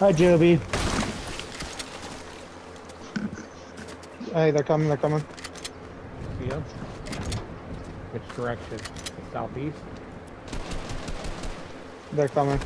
Hi, Joby. Hey, they're coming, they're coming. See him? Which direction? Southeast? They're coming.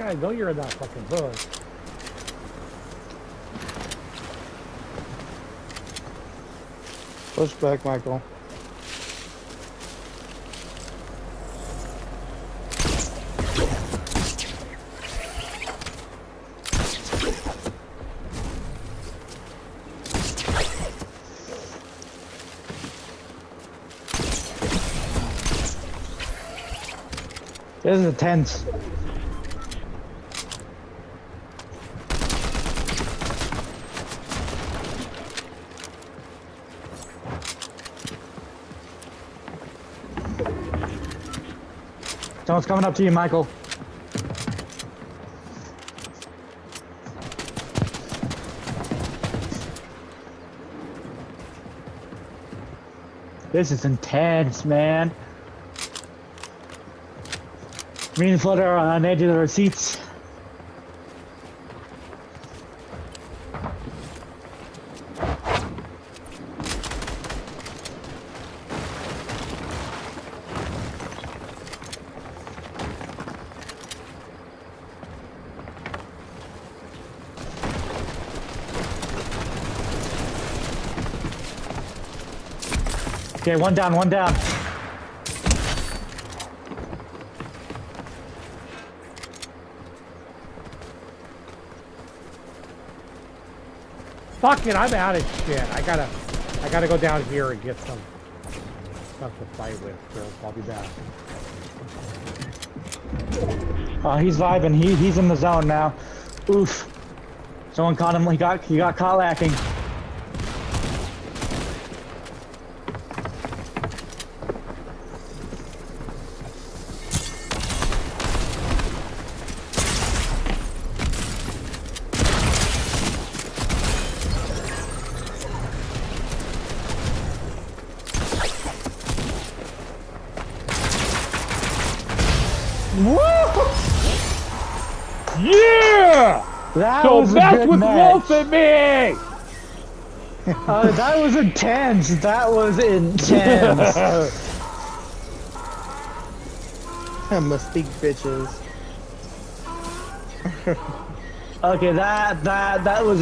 Can I know you're in that fucking bush? Push back, Michael. This is a Someone's coming up to you, Michael. This is intense, man. And Flutter on edge of our seats. Okay, one down, one down. Fuck it, I'm out of shit. I gotta, I gotta go down here and get some stuff to fight with. So I'll be back. Oh, he's vibing. He he's in the zone now. Oof. Someone caught him. He got he got caught lacking. Woo! Yeah! That So was a mess good with match. Wolf and me! Uh, that was intense. That was intense. Mystique bitches. okay, that that that was